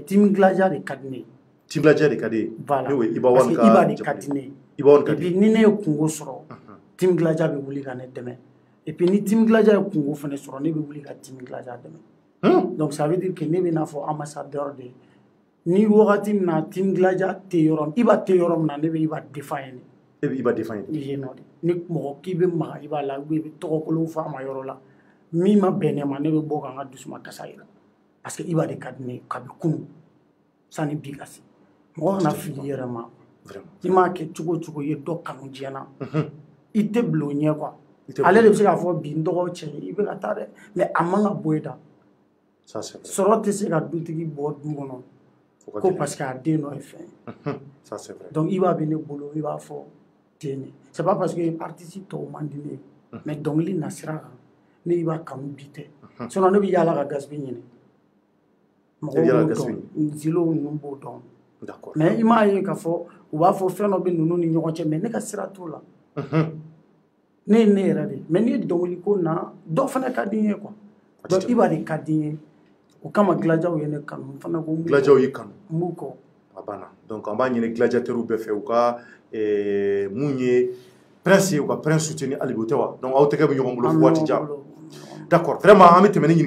timilaja de ka di ne timilaja de ka di i b'a de ka di ne i ni ne ye kungo sɔrɔ timilaja bɛ wuli ka ne dɛmɛ i ni timilaja ye kungo fana sɔrɔ ne bɛ wuli ka timilaja dɛmɛ hmm? donc ça veut dire que ne bɛ n'a fɔ ambassadeur de ye ni wagati min na timilaja tɛ yɔrɔ i b'a tɛ yɔrɔ min na ne bɛ i b'a defa ye e bɛ i b'a defa ye i ye nɔ de ni mɔgɔ k'i bɛ maga i b'a la ou bien i bɛ tɔgɔkolo f'a ma yɔrɔ la min ma bɛn ne ma ne bɛ bɔ ka n ka dusuma kasa jira parce que i b'a de ka di ne ye kabi kunu sani bi ka se mɔgɔ kana fili i yɛrɛ ma i m'a kɛ cogo o cogo i ye dɔ kanu diɲɛ na i tɛ bila o ɲɛ kuwa ale de bɛ se k'a fɔ bi n dɔgɔ cɛ i bɛ ka taa dɛ mɛ a man ka bɔ i da sɔrɔ tɛ se ka dutigi bɔ du kɔnɔ ko parce que a den dɔ ye fɛn ye donc i b'a bɛ ne bolo i b'a fɔ ten de c'est pas parce que artiste tɔw man di ne ye mais dɔnkili na sira kan ne i b'a kanu bi tɛ sinon ne bɛ yaala ka gasibi ɲini mɔgɔw b'o dɔn zilow ninnu b'o dɔn mais i m'a ye k'a fɔ u b'a fɔ fɛn dɔ bɛ ninnu ni ɲɔgɔn cɛ mais ne ka sira t'o la ne ye ne yɛrɛ de mɛ n'i ye dɔnkili ko na dɔ fana ka di n ye kuwa dɔn i b'a de ka di n ye o kama gilajaw ye ne kanu n fana ko gilajaw y'i kanu n b'u kɔ a banna donc an b'a ɲini gilajatɛriw bɛɛ fɛ u ka eh, mun ye prince ye u ka prince soutenu hali bi o tɛ wa donc aw tɛgɛ bɛ ɲɔgɔn bolo fo waati jan d'accord vraiment an bɛ tɛmɛ ni